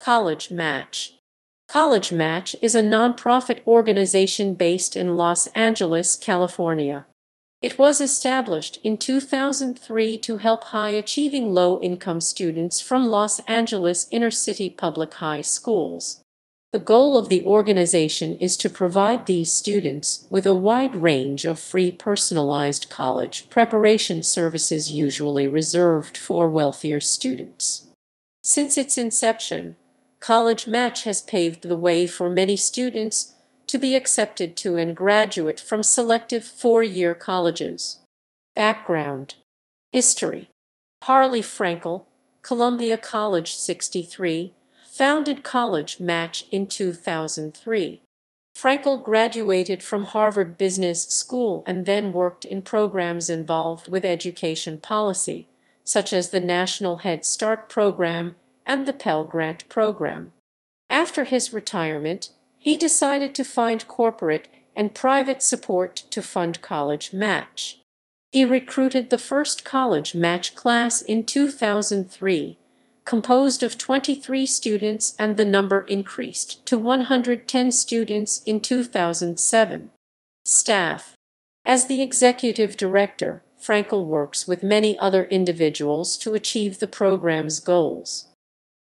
College Match College Match is a nonprofit organization based in Los Angeles, California. It was established in 2003 to help high-achieving low-income students from Los Angeles inner-city public high schools. The goal of the organization is to provide these students with a wide range of free personalized college preparation services usually reserved for wealthier students. Since its inception, College Match has paved the way for many students to be accepted to and graduate from selective four-year colleges. Background History Harley Frankel, Columbia College 63, founded College Match in 2003. Frankel graduated from Harvard Business School and then worked in programs involved with education policy, such as the National Head Start program and the Pell Grant program. After his retirement, he decided to find corporate and private support to fund College Match. He recruited the first College Match class in 2003 composed of 23 students and the number increased to 110 students in 2007. Staff As the executive director, Frankel works with many other individuals to achieve the program's goals.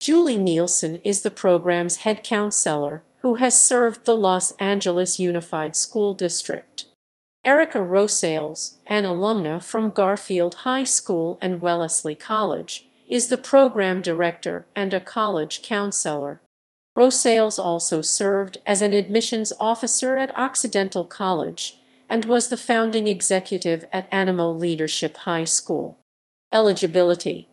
Julie Nielsen is the program's head counselor who has served the Los Angeles Unified School District. Erica Rosales, an alumna from Garfield High School and Wellesley College, is the program director and a college counselor. Rosales also served as an admissions officer at Occidental College and was the founding executive at Animo Leadership High School. Eligibility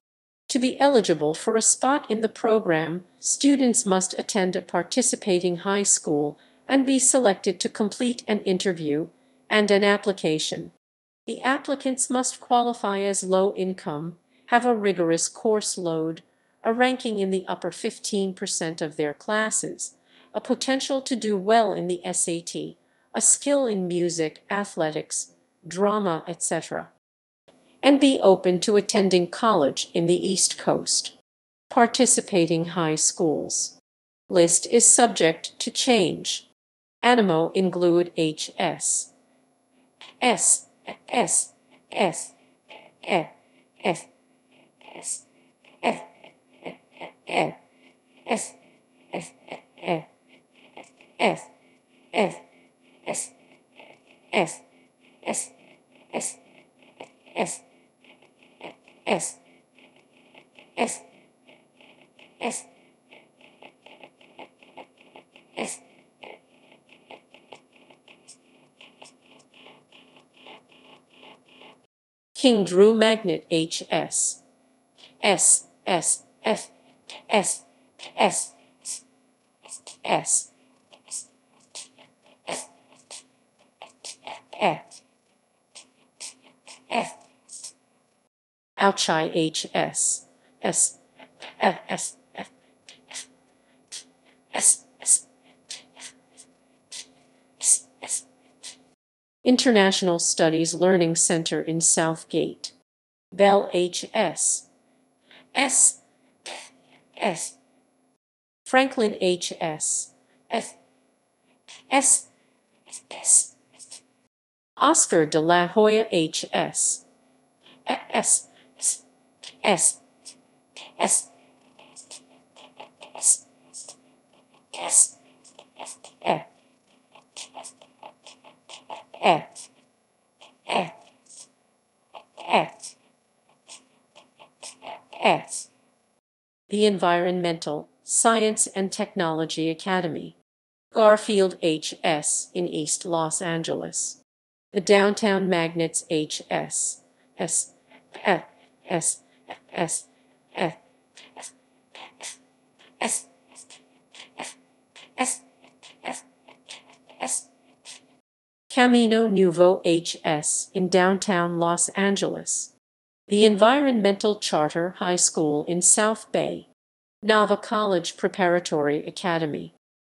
To be eligible for a spot in the program, students must attend a participating high school and be selected to complete an interview and an application. The applicants must qualify as low income, have a rigorous course load, a ranking in the upper 15% of their classes, a potential to do well in the SAT, a skill in music, athletics, drama, etc., and be open to attending college in the East Coast. Participating high schools. List is subject to change. Animo Inglewood HS. S. S. S. F. F. S F F S S F S S S S S S S S S S S King Drew Magnet HS S S F S S S F F Ouchai H S. S S S S International Studies Learning Center in Southgate. Bell HS S. S Franklin H S. S S. Oscar de la Hoya H S. S S S S S S F S. The Environmental Science and Technology Academy. Garfield HS in East Los Angeles. The Downtown Magnets HS. S. F. S. S. F. S. S. S. S. S. S. Camino Nuevo HS in downtown Los Angeles the Environmental Charter High School in South Bay, Nava College Preparatory Academy,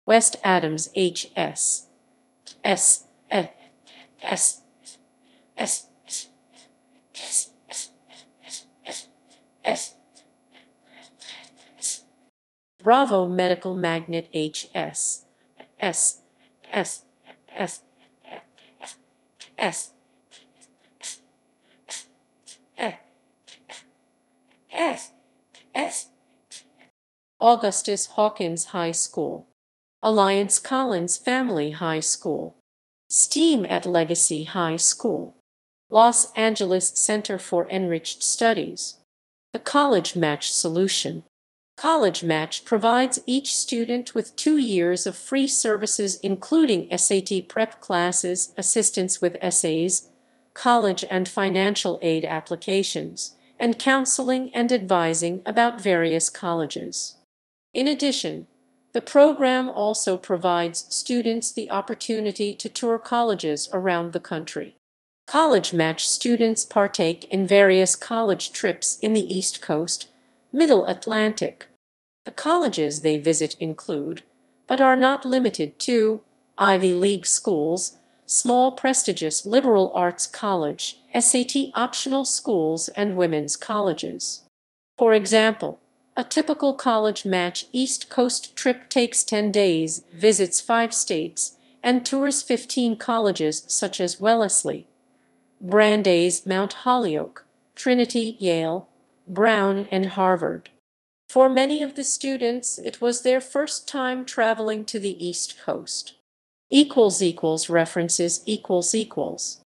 West Adams H.S. S. S. S. S. S. S. Bravo Medical Magnet HS S S S S S S. Augustus Hawkins High School. Alliance Collins Family High School. STEAM at Legacy High School. Los Angeles Center for Enriched Studies The College Match Solution College Match provides each student with two years of free services including SAT prep classes, assistance with essays, college and financial aid applications, and counseling and advising about various colleges. In addition, the program also provides students the opportunity to tour colleges around the country. College Match students partake in various college trips in the East Coast, Middle Atlantic. The colleges they visit include, but are not limited to, Ivy League schools, small prestigious liberal arts college, SAT optional schools, and women's colleges. For example, a typical college match East Coast trip takes 10 days, visits five states, and tours 15 colleges such as Wellesley, Brandeis, Mount Holyoke, Trinity, Yale, Brown, and Harvard. For many of the students, it was their first time traveling to the East Coast. References equals equals